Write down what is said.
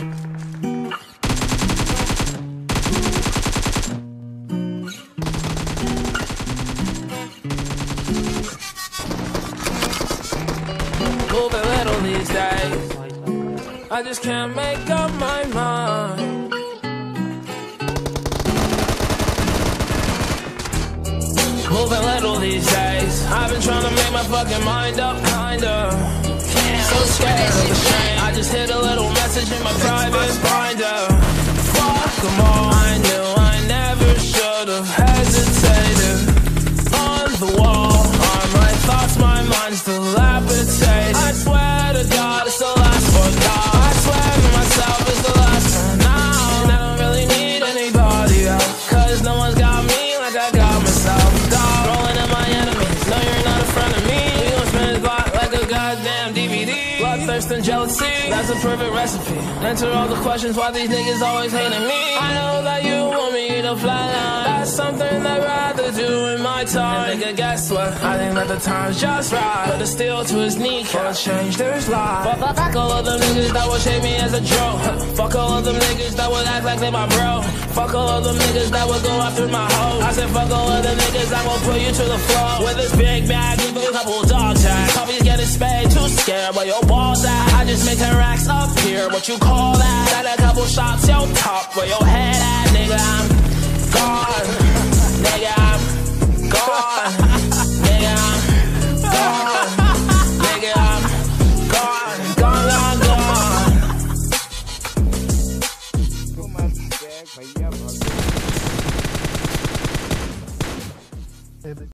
Moving little these days. I just can't make up my mind. Moving little these days. I've been trying to make my fucking mind up, kinda. So scared of the shame. I just hit a message in my private binder. Fuck them all. I knew I never should have hesitated. Bloodthirst and jealousy, that's a perfect recipe. Answer all the questions why these niggas always hating me. I know that you want me to flatline. That's something I'd rather do in my time. And nigga, guess what? I think that the time's just right. Put a steel to his knee, for a change there's life. Fuck, fuck, all of them niggas that would shame me as a joke. Fuck all of them niggas that would act like they my bro. Fuck all of them niggas that would go after my hoe. I said fuck all of them niggas that will put you to the floor. With this big bag, you a couple dog scared where your balls at. I just make 10 racks up here, what you call that? Got a couple shots, yo top, where your head